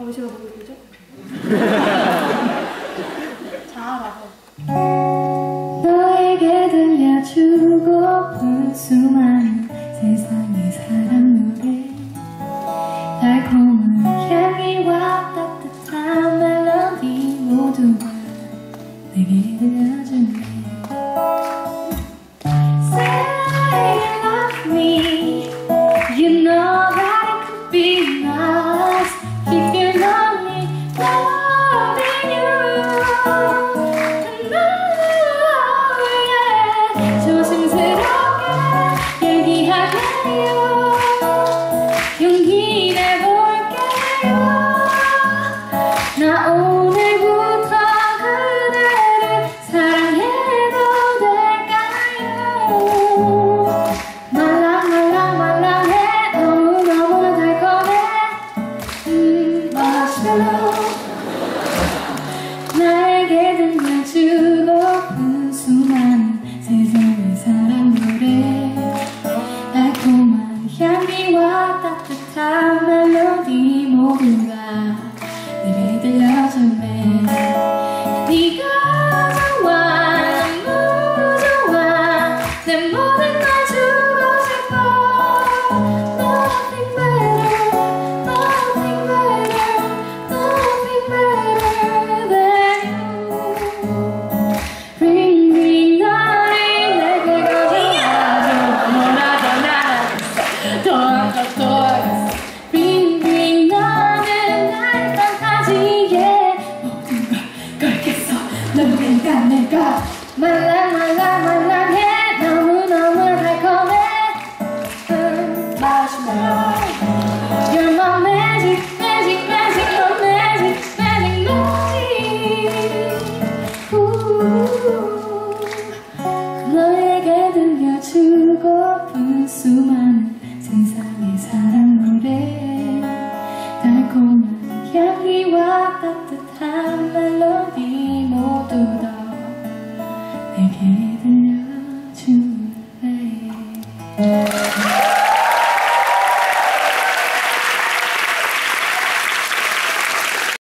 아버지가 뭐 부르죠? 자아라고. 너에게 들려주고픈 수많은 세상의 사랑 노래 달콤한 향기와 따뜻한 멜로디 모두가 내게 들려주네 Say you love me You know that it could be 얘기할게요. 용기 내볼게요. 나 오늘부터 그대를 사랑해도 될까요? 말랑 말랑 말랑해 너무너무나 달콤해. 음 마시멜로 걸 걸겠어. 넌 내가 내가. 말랑 말랑 말랑해. 너무너무 달콤해. 음, 마시멜로 You're my magic, magic, magic, my magic, magic, magic. 우, 너에게 들려주고픈 수많은 세상의 사랑 노래 달콤한 향기와 따뜻한 멜로디 모두 다 내게 들려줄래